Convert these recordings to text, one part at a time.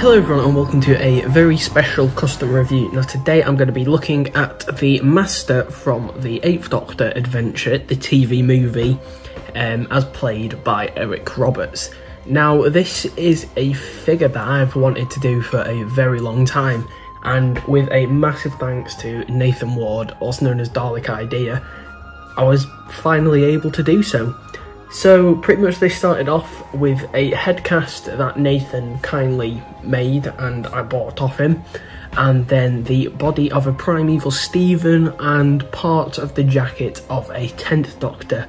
Hello everyone and welcome to a very special custom review. Now today I'm going to be looking at the Master from the 8th Doctor Adventure, the TV movie, um, as played by Eric Roberts. Now this is a figure that I've wanted to do for a very long time and with a massive thanks to Nathan Ward, also known as Dalekidea, I was finally able to do so. So pretty much they started off with a headcast that Nathan kindly made and I bought off him and then the body of a primeval Stephen and part of the jacket of a 10th Doctor.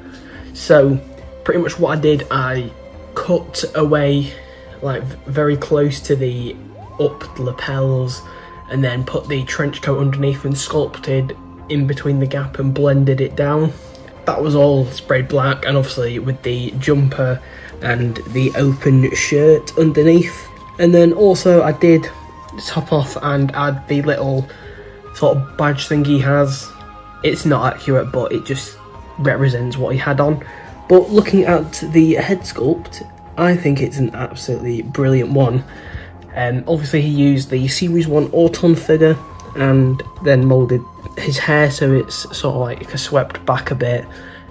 So pretty much what I did I cut away like very close to the up lapels and then put the trench coat underneath and sculpted in between the gap and blended it down that was all sprayed black and obviously with the jumper and the open shirt underneath. And then also I did top off and add the little sort of badge thing he has. It's not accurate but it just represents what he had on. But looking at the head sculpt I think it's an absolutely brilliant one. Um, obviously he used the series 1 Auton figure and then moulded his hair so it's sort of like swept back a bit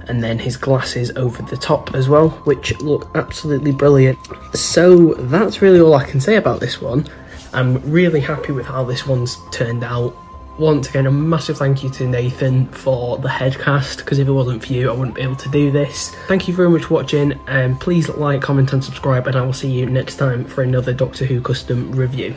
and then his glasses over the top as well which look absolutely brilliant so that's really all I can say about this one I'm really happy with how this one's turned out once again a massive thank you to Nathan for the headcast because if it wasn't for you I wouldn't be able to do this. Thank you very much for watching and um, please like, comment and subscribe and I will see you next time for another Doctor Who custom review.